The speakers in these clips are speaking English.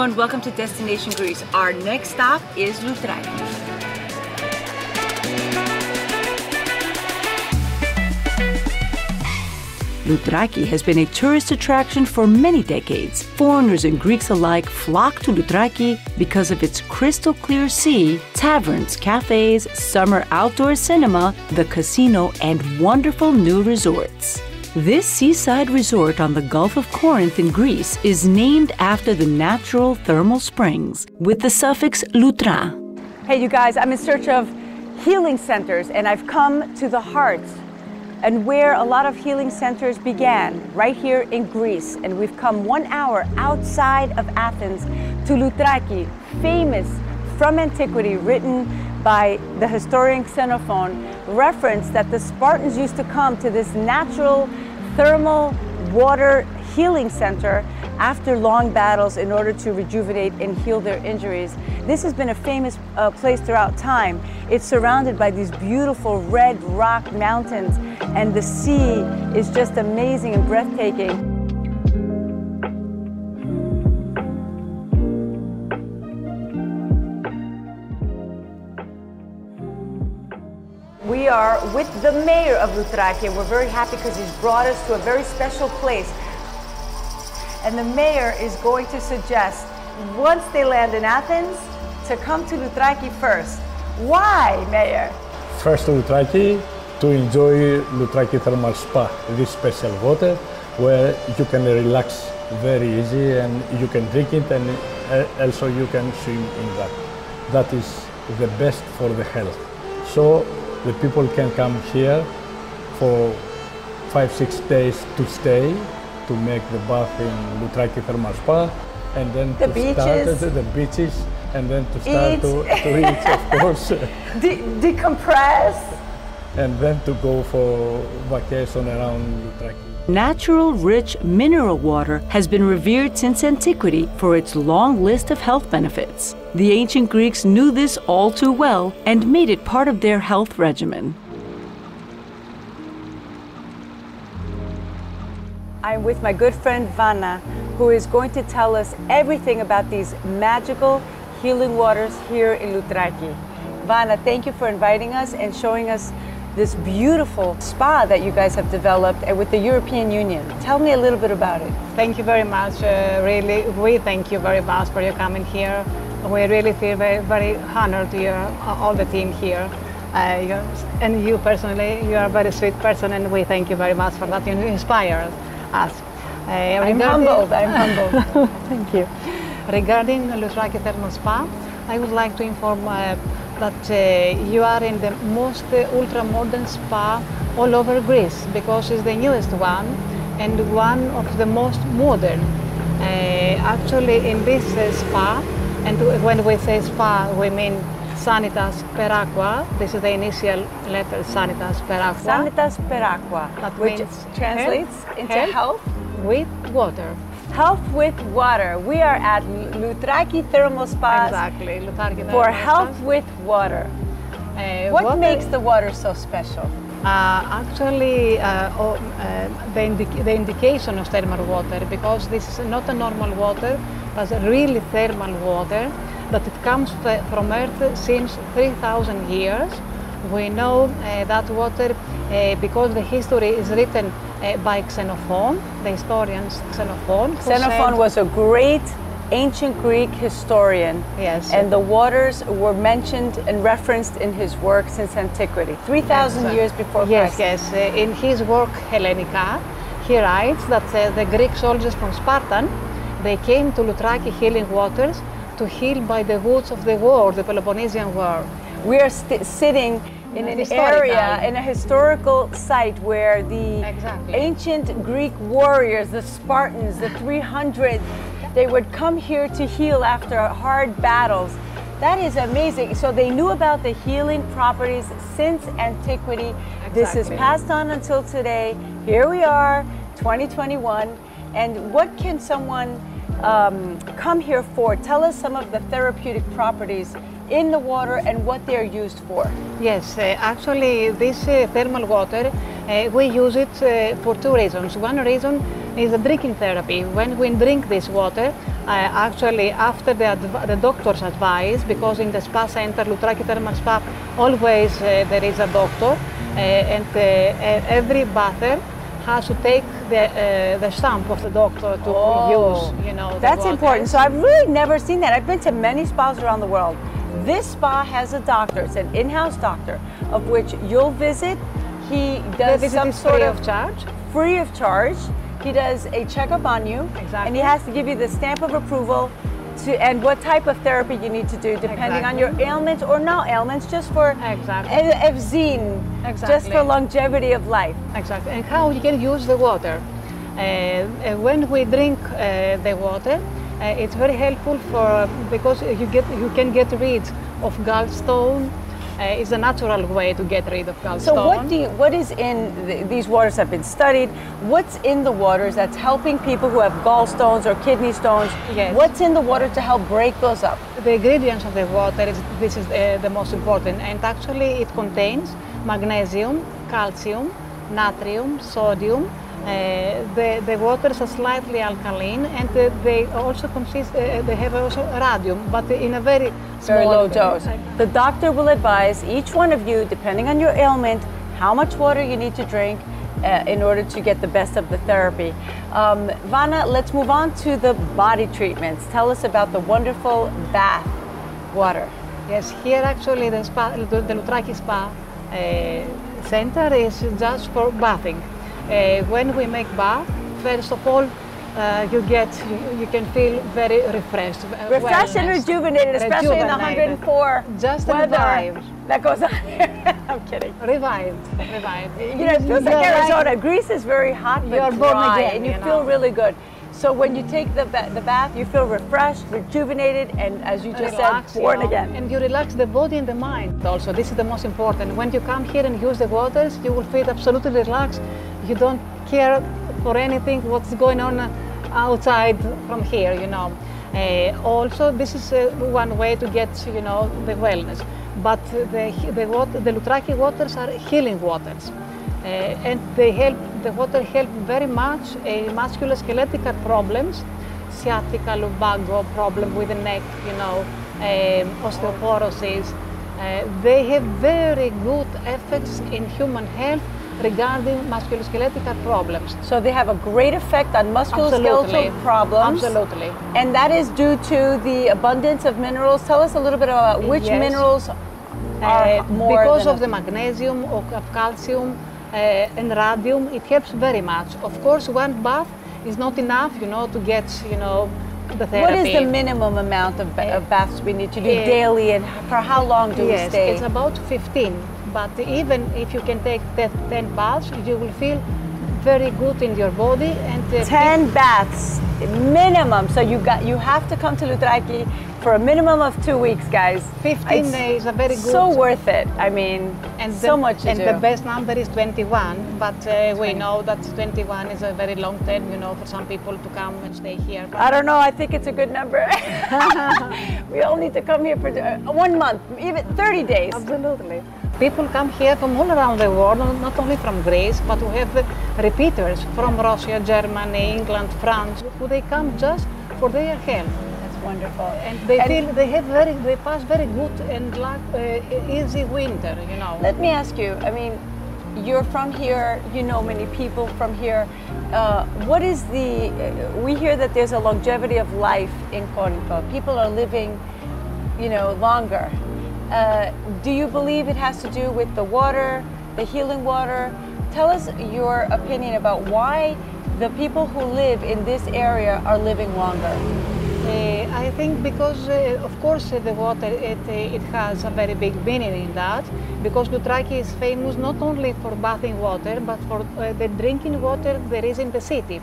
everyone, welcome to Destination Greece. Our next stop is Loutraki. Loutraki has been a tourist attraction for many decades. Foreigners and Greeks alike flock to Loutraki because of its crystal clear sea, taverns, cafes, summer outdoor cinema, the casino, and wonderful new resorts. This seaside resort on the Gulf of Corinth in Greece is named after the natural thermal springs with the suffix lutra. Hey, you guys, I'm in search of healing centers and I've come to the heart and where a lot of healing centers began, right here in Greece. And we've come one hour outside of Athens to Loutraki, famous from antiquity, written by the historian Xenophon, reference that the Spartans used to come to this natural thermal water healing center after long battles in order to rejuvenate and heal their injuries. This has been a famous uh, place throughout time. It's surrounded by these beautiful red rock mountains and the sea is just amazing and breathtaking. Are with the mayor of and we're very happy because he's brought us to a very special place and the mayor is going to suggest, once they land in Athens, to come to Loutraki first. Why, Mayor? First to Loutraki to enjoy Loutraki Thermal Spa, this special water where you can relax very easy and you can drink it and uh, also you can swim in that. That is the best for the health. So the people can come here for five, six days to stay to make the bath in Loutraki Thermal Spa, and then the to beaches. start the beaches, and then to start to, to eat, of course. De- decompress. And then to go for vacation around Loutraki. Natural, rich mineral water has been revered since antiquity for its long list of health benefits. The ancient Greeks knew this all too well and made it part of their health regimen. I'm with my good friend Vanna, who is going to tell us everything about these magical healing waters here in Loutraki. Vanna, thank you for inviting us and showing us this beautiful spa that you guys have developed with the European Union. Tell me a little bit about it. Thank you very much. Uh, really, we thank you very much for your coming here. We really feel very, very honored to your, all the team here. Uh, and you personally, you are a very sweet person, and we thank you very much for that. You inspire us. Uh, I'm humbled. I'm humbled. Thank you. Regarding Loutraki Thermal Spa, I would like to inform uh, that uh, you are in the most uh, ultra-modern spa all over Greece because it's the newest one and one of the most modern. Uh, actually, in this uh, spa, and when we say spa, we mean Sanitas per Aqua. This is the initial letter, Sanitas per Aqua. Sanitas per Aqua, that which translates health, into health, health with water. Health with water. We are at Loutraki Thermal Spa. Exactly, Loutraki For health with water. Uh, what water, makes the water so special? Uh, actually, uh, oh, the, indica the indication of thermal water, because this is not a normal water, but really thermal water that it comes from Earth since 3,000 years. We know uh, that water uh, because the history is written uh, by Xenophon, the historian Xenophon. Xenophon was a great ancient Greek historian. Yes. And the waters were mentioned and referenced in his work since antiquity, 3,000 yes. years before yes, Christ. Yes, yes. in his work Hellenica, he writes that uh, the Greek soldiers from Spartan, they came to Loutraki healing waters to heal by the woods of the war, the Peloponnesian War. We are sitting in an area, in a historical site where the exactly. ancient Greek warriors, the Spartans, the 300, they would come here to heal after hard battles. That is amazing. So they knew about the healing properties since antiquity. Exactly. This is passed on until today. Here we are, 2021. And what can someone um, come here for. Tell us some of the therapeutic properties in the water and what they're used for. Yes, uh, actually this uh, thermal water, uh, we use it uh, for two reasons. One reason is the drinking therapy. When we drink this water, uh, actually after the, the doctor's advice, because in the spa center, Loutraki Thermal Spa, always uh, there is a doctor, uh, and every bather has to take the, uh, the stamp of the doctor to use, you know. That's water. important. So I've really never seen that. I've been to many spas around the world. This spa has a doctor. It's an in-house doctor, of which you'll visit. He does some sort free of of charge. free of charge. He does a checkup on you, and he has to give you the stamp of approval to and what type of therapy you need to do, depending on your ailments or not ailments, just for Exactly. Evzine, just for longevity of life. Exactly. And how you can use the water. Uh, uh, when we drink uh, the water, it's very helpful for because you get you can get rid of gallstone. Uh, it's a natural way to get rid of gallstone. So what do you, what is in th- these waters have been studied? What's in the waters that's helping people who have gallstones or kidney stones? Yes. What's in the water to help break those up? the ingredients of the water is this is uh, the most important and actually it contains magnesium calcium natrium sodium uh, the, the waters are slightly alkaline and uh, they also consist uh, they have also radium but in a very Very small low dose. The doctor will advise each one of you, depending on your ailment, how much water you need to drink uh, in order to get the best of the therapy. Um, Vana, let's move on to the body treatments. Tell us about the wonderful bath water. Yes, here actually the spa, the, Loutraki Spa uh, center is just for bathing. Uh, when we make bath, first of all, uh, you get you, you can feel very refreshed. uh, Refreshed and rejuvenated, especially in the 104 Just weather revived. that goes on. I'm kidding. Revived, revived. You know, it feels like Arizona. Greece is very hot but You're born dry, again, and you, you feel really good. So when you take the, ba- the bath, you feel refreshed, rejuvenated, and as you just relax, said, you born know, again. And you relax the body and the mind also. This is the most important. When you come here and use the waters, you will feel absolutely relaxed. You don't care for anything what's going on outside from here, you know. Uh, also, this is uh, one way to get, you know, the wellness. But the, the, water, the Loutraki waters are healing waters. Uh, and they help, the water help very much in musculoskeletal problems, sciatica, lumbago problem with the neck, you know, um, osteoporosis. Uh, they have very good effects in human health regarding musculoskeletal problems. So they have a great effect on musculoskeletal Absolutely. problems. Absolutely. And that is due to the abundance of minerals. Tell us a little bit about which Yes. minerals are Uh, more because of the magnesium or of calcium and radium, it helps very much. Of course, one bath is not enough, you know, to get, you know, the therapy. What is the minimum amount of, ba- of baths we need to do Uh, daily, and for how long do we stay? it's about 15. But even if you can take 10, 10 baths, you will feel very good in your body and uh, 10 baths minimum. So you got you have to come to Loutraki for a minimum of two weeks, guys. 15 It's days are very good. So worth it. I mean, and so the, much and do. the best number is 21 but uh, we know that 21 is a very long term you know for some people to come and stay here but I don't know. I think it's a good number. we all need to come here for uh, one month, even 30 days. Absolutely. People come here from all around the world, not only from Greece, but we have repeaters from Russia, Germany, England, France, who they come just for their health. That's wonderful. And they And- feel they have very, they pass very good and like uh, easy winter, you know. Let me ask you. I mean, you're from here. You know many people from here. Uh, what is the? Uh, we hear that there's a longevity of life in Corinto. People are living, you know, longer. Uh, do you believe it has to do with the water, the healing water? Tell us your opinion about why the people who live in this area are living longer. Uh, I think because, uh, of course, uh, the water it, uh, it has a very big meaning in that. Because Loutraki is famous not only for bathing water, but for the drinking water there is in the city.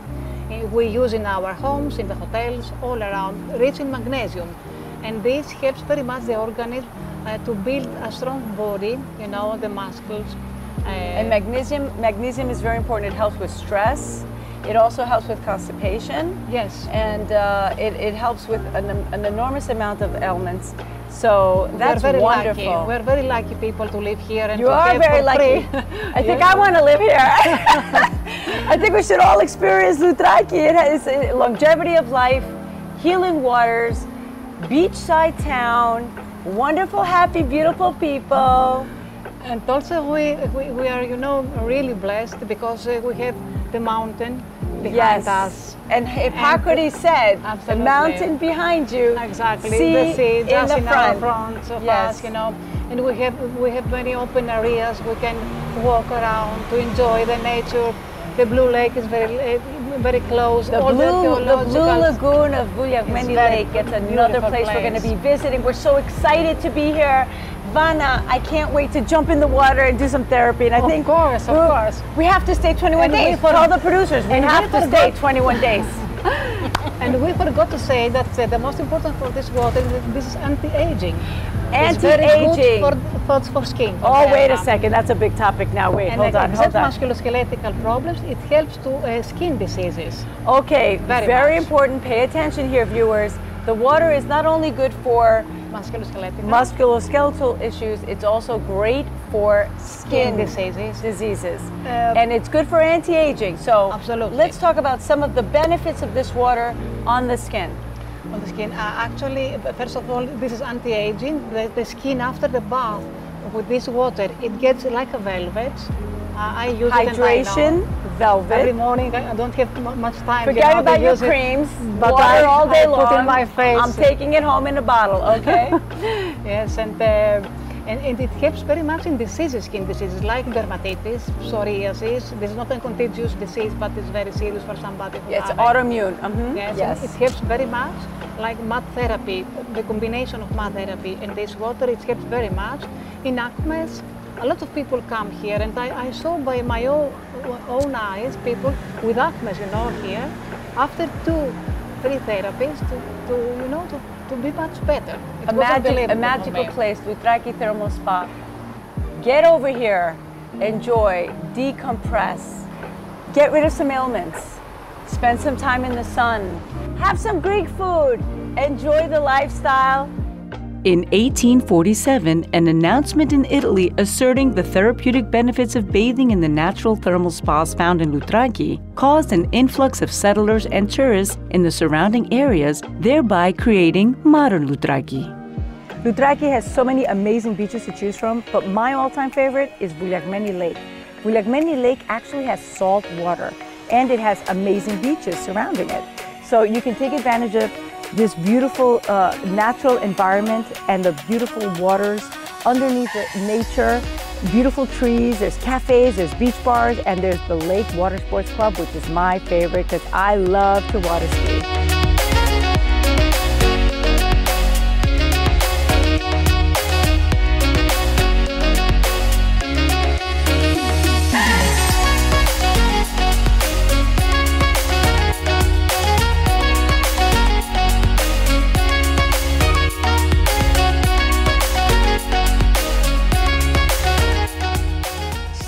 We use in our homes, in the hotels, all around, rich in magnesium, and this helps very much the organism uh, to build a strong body. You know, the muscles. Uh, And magnesium, magnesium is very important. It helps with stress. It also helps with constipation. yes. and uh, it, it helps with an, an enormous amount of ailments. So that's We're very wonderful. lucky. We're very lucky people to live here and you are very lucky. I think Yeah. I want to live here. I think we should all experience Loutraki. It has longevity of life, healing waters, beachside town, wonderful, happy, beautiful people. And also we, we, we are, you know, really blessed because uh, we have the mountain behind Yes. us. And Hippocrates said, the mountain behind you. Exactly, sea the sea in just the in, front. our front of Yes. us, you know. And we have we have many open areas. We can walk around to enjoy the nature. The Blue Lake is very uh, very close. The All blue, the blue lagoon of Vouliagmeni It's Lake. It's another beautiful place, we're going to be visiting. We're so excited to be here. Vana, I can't wait to jump in the water and do some therapy. And I Of think course, of course. we have to stay 21 And days. for- Tell the producers we have to stay 21 days. And we forgot to say that uh, the most important for this water is that this is anti-aging. Anti-aging. for, for, for skin. Oh, wait a second. That's a big topic now. Wait, And hold on, except hold on. musculoskeletal problems, it helps to uh, skin diseases. Okay, Very very important. Pay attention here, viewers. The water is not only good for Musculoskeletal. musculoskeletal issues, it's also great for skin Skin diseases. diseases. Uh, and it's good for anti-aging. So Absolutely. let's talk about some of the benefits of this water on the skin. on the skin. Uh, actually, first of all, this is anti-aging. The, the skin after the bath with this water, it gets like a velvet. Uh, I use it and I Hydration. Velvet. Every morning, I don't have much time. you Forget know, about your it, creams. but water I, all day I long. put in my face. I'm taking it home in a bottle, okay? Yes, and, uh, and and it helps very much in diseases, skin diseases like dermatitis, psoriasis. This is not a contagious disease, but it's very serious for somebody who it's have it. autoimmune. mhm, Yes, yes. it helps very much, like mud therapy, the combination of mud therapy and this water, it helps very much. In ACMES, a lot of people come here, and I, I saw by my own, own eyes people with know, here, after two, three therapies, to, to you know, to, to be much better. It a, magic, a magical place, Loutraki Thermal Spa. Get over here, enjoy, decompress, get rid of some ailments, spend some time in the sun, have some Greek food, enjoy the lifestyle. In 1847, an announcement in Italy asserting the therapeutic benefits of bathing in the natural thermal spas found in Loutraki caused an influx of settlers and tourists in the surrounding areas, thereby creating modern Loutraki. Loutraki has so many amazing beaches to choose from, but my all-time favorite is Vouliagmeni Lake. Vouliagmeni Lake actually has salt water, and it has amazing beaches surrounding it. So you can take advantage of this beautiful uh, natural environment and the beautiful waters underneath the nature, beautiful trees, there's cafes, there's beach bars, and there's the Lake Water Sports Club, which is my favorite because I love to water ski.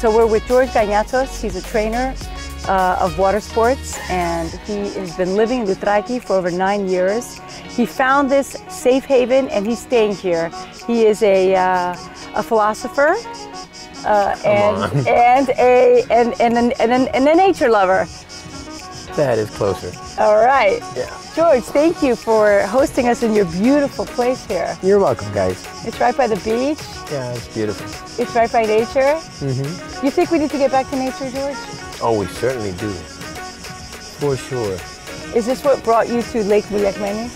So we're with George Gagnatos. He's a trainer uh, of water sports, and he has been living in Loutraki for over nine years. He found this safe haven, and he's staying here. He is a, uh, a philosopher uh, and, and, a, and, and, an- and, an- and a nature lover. That is closer. All right. Yeah. George, thank you for hosting us in your beautiful place here. You're welcome, guys. It's right by the beach. Yeah, it's beautiful. It's right by nature. Mm-hmm. You think we need to get back to nature, George? Oh, we certainly do. For sure. Is this what brought you to Lake Vouliagmeni?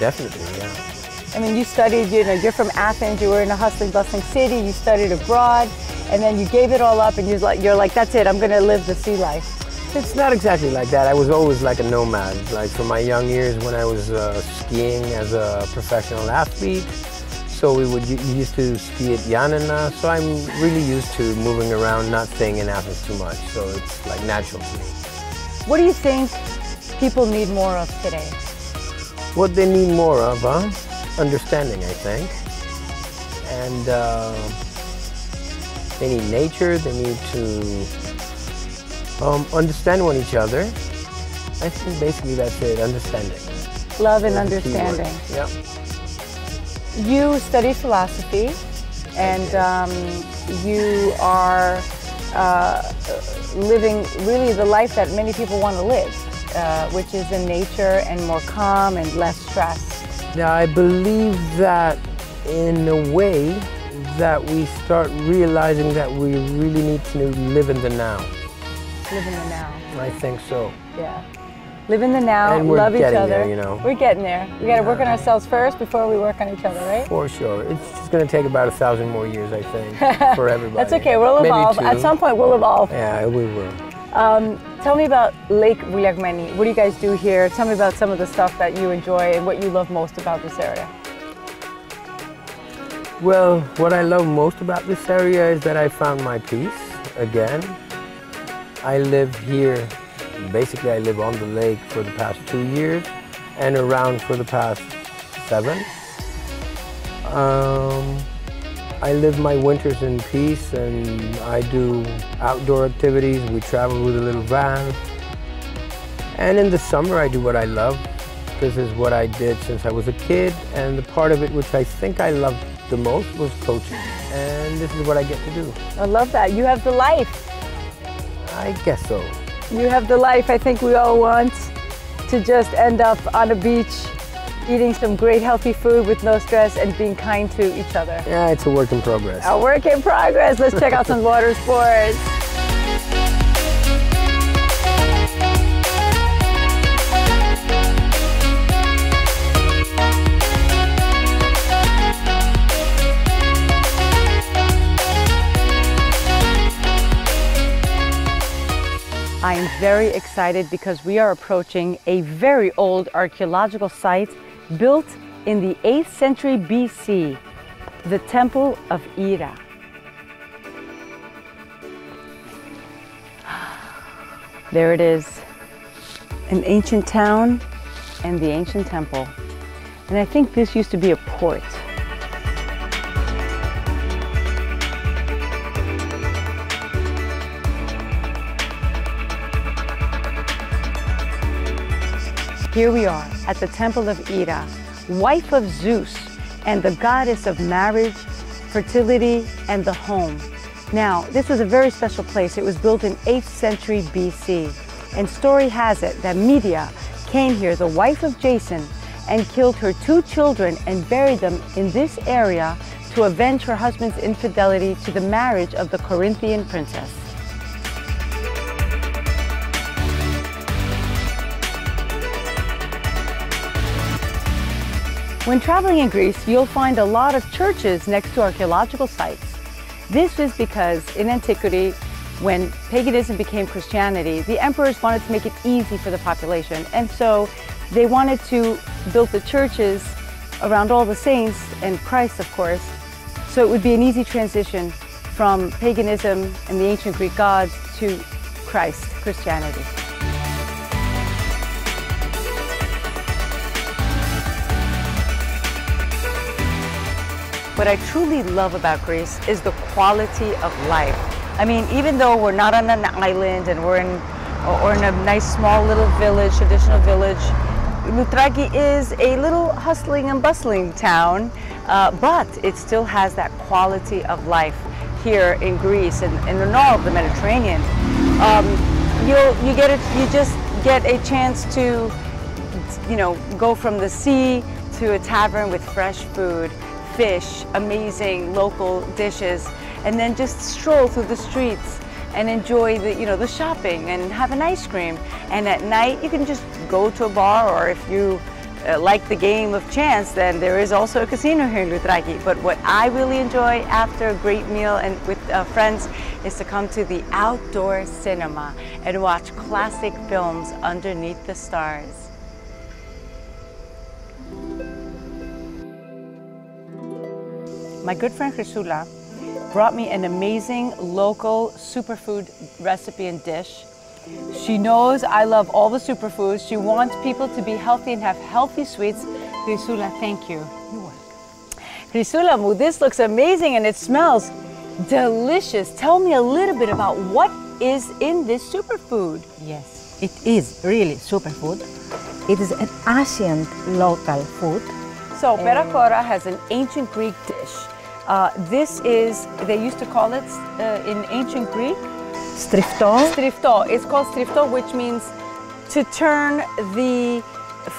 Definitely, yeah. I mean, you studied, you know, you're from Athens, you were in a hustling, bustling city, you studied abroad, and then you gave it all up and you're like, you're like, that's it, I'm gonna live the sea life. It's not exactly like that. I was always like a nomad. Like from my young years when I was uh, skiing as a professional athlete. So we would used to ski at Yanina. So I'm really used to moving around, not staying in Athens too much. So it's like natural to me. What do you think people need more of today? What they need more of, huh? Understanding, I think. And uh, they need nature. They need to um, understand one each other. I think basically that's it. Understanding. Love and That's the key word. understanding. Yeah. You study philosophy, and um, you are uh, living really the life that many people want to live. uh, which is in nature and more calm and less stress. Now, I believe that in a way that we start realizing that we really need to live in the now. Live in the now. I think so. Yeah. Live in the now, And we're love each other. there, you know. We're getting there. We got to work on ourselves first before we work on each other, right? For sure. It's just going to take about a thousand more years, I think, for everybody. That's okay. We'll evolve. At some point, we'll evolve. Yeah, we will. Um, tell me about Lake Vouliagmeni. What do you guys do here? Tell me about some of the stuff that you enjoy and what you love most about this area. Well, what I love most about this area is that I found my peace again. I live here, basically I live on the lake for the past two years and around for the past seven. Um, I live my winters in peace and I do outdoor activities. We travel with a little van. And in the summer I do what I love. This is what I did since I was a kid and the part of it which I think I loved the most was coaching. And this is what I get to do. I love that. You have the life. I guess so. You have the life I think we all want to just end up on a beach eating some great healthy food with no stress and being kind to each other. Yeah, it's a work in progress. A work in progress. Let's check out some water sports. I am very excited because we are approaching a very old archaeological site built in the 8th century BC, the Temple of Hera. There it is, an ancient town and the ancient temple. And I think this used to be a port. Here we are at the Temple of Hera, wife of Zeus and the goddess of marriage, fertility, and the home. Now, this was a very special place. It was built in 8th century BC. And story has it that Medea came here, the wife of Jason, and killed her two children and buried them in this area to avenge her husband's infidelity to the marriage of the Corinthian princess. When traveling in Greece, you'll find a lot of churches next to archaeological sites. This is because in antiquity, when paganism became Christianity, the emperors wanted to make it easy for the population. And so they wanted to build the churches around all the saints and Christ, of course, so it would be an easy transition from paganism and the ancient Greek gods to Christ, Christianity. What I truly love about Greece is the quality of life. I mean, even though we're not on an island and we're in, or in a nice small little village, traditional village, Loutraki is a little hustling and bustling town, uh, but it still has that quality of life here in Greece and, and in all of the Mediterranean. Um, you'll, you get it, you just get a chance to, you know, go from the sea to a tavern with fresh food fish, amazing local dishes, and then just stroll through the streets and enjoy the, you know, the shopping and have an ice cream. And at night, you can just go to a bar, or if you uh, like the game of chance, then there is also a casino here in Loutraki. But what I really enjoy after a great meal and with uh, friends is to come to the outdoor cinema and watch classic films underneath the stars. My good friend Chrysula brought me an amazing local superfood recipe and dish. She knows I love all the superfoods. She wants people to be healthy and have healthy sweets. Chrysula, thank you. You're welcome. Chrysula, Mu, this looks amazing and it smells delicious. Tell me a little bit about what is in this superfood. Yes, it is really superfood. It is an ancient local food. So, Perachora has an ancient Greek dish. Uh, this is, they used to call it uh, in ancient Greek, strifto. Strifto. It's called strifto, which means to turn the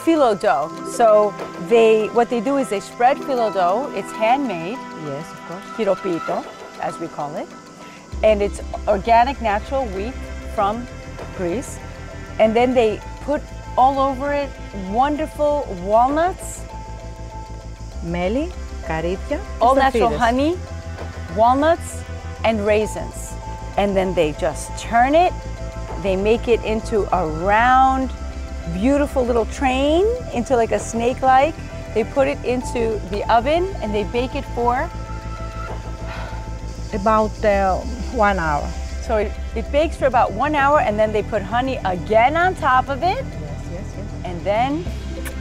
phyllo dough. So they, what they do is they spread phyllo dough. It's handmade. Yes, of course. Hiropito, as we call it, and it's organic, natural wheat from Greece, and then they put all over it wonderful walnuts, meli, all natural honey, walnuts, and raisins. And then they just turn it. They make it into a round, beautiful little train, into like a snake-like. They put it into the oven and they bake it for about uh, one hour. So it, it, bakes for about one hour and then they put honey again on top of it. Yes, yes, yes. And then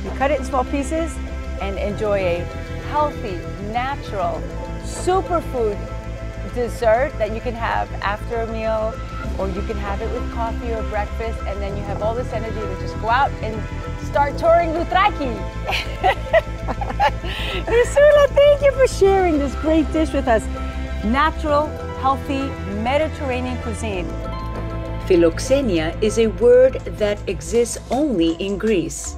you cut it in small pieces and enjoy a healthy, natural, superfood dessert that you can have after a meal or you can have it with coffee or breakfast and then you have all this energy to just go out and start touring Loutraki. Chrysula, thank you for sharing this great dish with us. Natural, healthy, Mediterranean cuisine. Philoxenia is a word that exists only in Greece.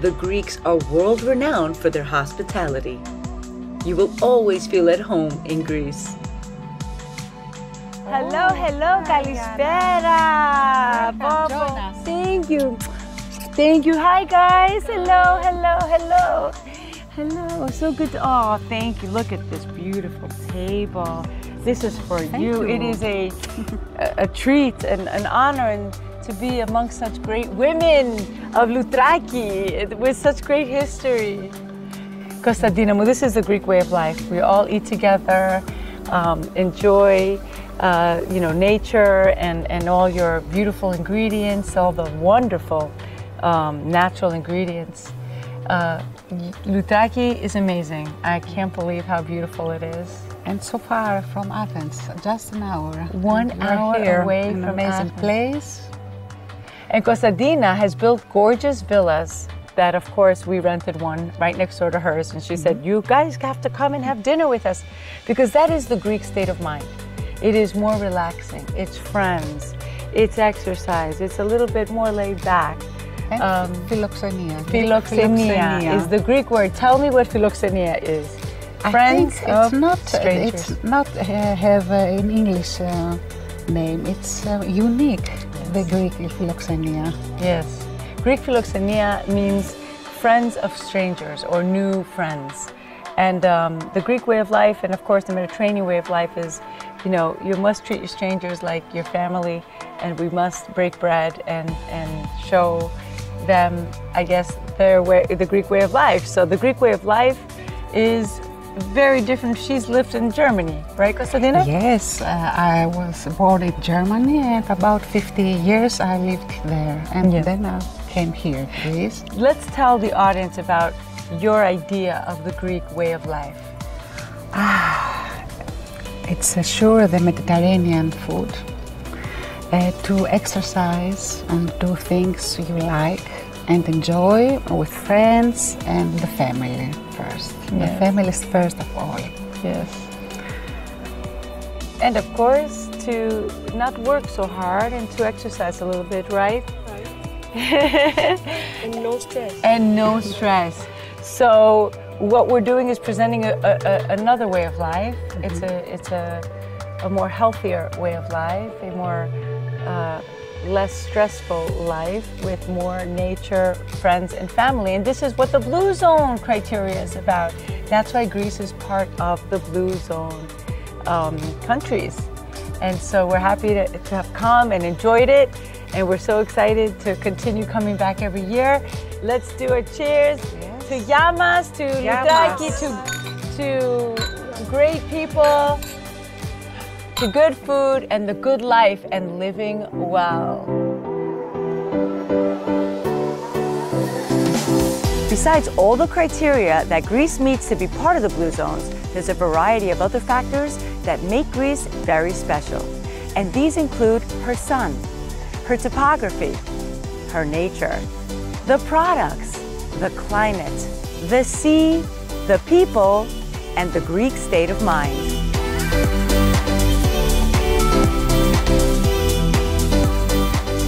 The Greeks are world renowned for their hospitality. You will always feel at home in Greece. Hello, hello, Kalispera. Bobo. Thank you. Thank you. Hi, guys. Hello, hello, hello. Hello. So good. To, oh, thank you. Look at this beautiful table. This is for you. It is a, a, a treat and an honor and to be among such great women of Loutraki with such great history. Kostadinamou, this is the Greek way of life. We all eat together, um, enjoy, uh, you know, nature and, and all your beautiful ingredients, all the wonderful um, natural ingredients. Uh, Loutraki is amazing. I can't believe how beautiful it is. And so far from Athens, just an hour. One hour here, away an from amazing Athens. place. And Kostadina has built gorgeous villas that, of course, we rented one right next door to hers. And she said, You guys have to come and have dinner with us because that is the Greek state of mind. It is more relaxing, it's friends, it's exercise, it's a little bit more laid back. Um, philoxenia. Greek Philoxenia is the Greek word. Tell me what philoxenia is. I Friends think of it's not, strangers. It's not uh, have uh, an English uh, name. It's uh, unique, the Greek philoxenia. Yes. Greek philoxenia means friends of strangers or new friends. And um, the Greek way of life, and of course the Mediterranean way of life, is you know, you must treat your strangers like your family, and we must break bread and, and show them, I guess, their way, the Greek way of life. So the Greek way of life is very different. She's lived in Germany, right, Kostadina? Yes, uh, I was born in Germany, and about 50 years I lived there, and Yeah. then I came here, please. Let's tell the audience about your idea of the Greek way of life. Ah, It's uh, sure the Mediterranean food. Uh, to exercise and do things you like and enjoy with friends and the family first. The Yes. family is first of all. Yes. And of course, to not work so hard and to exercise a little bit, right? Right. and no stress. And no stress. So what we're doing is presenting a, a, a, another way of life. It's a it's a, a more healthier way of life, a more uh, less stressful life with more nature, friends, and family. And this is what the Blue Zone criteria is about. That's why Greece is part of the Blue Zone um, countries. And so we're happy to, to have come and enjoyed it. And we're so excited to continue coming back every year. Let's do a cheers to Yamas, to Loutraki, to, to great people, to good food and the good life and living well. Besides all the criteria that Greece meets to be part of the Blue Zones, there's a variety of other factors that make Greece very special. And these include her sun, her topography, her nature, the products, the climate, the sea, the people, and the Greek state of mind.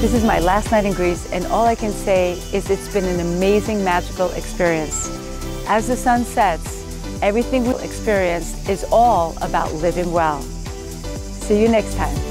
This is my last night in Greece, and all I can say is it's been an amazing, magical experience. As the sun sets, everything we experience is all about living well. See you next time.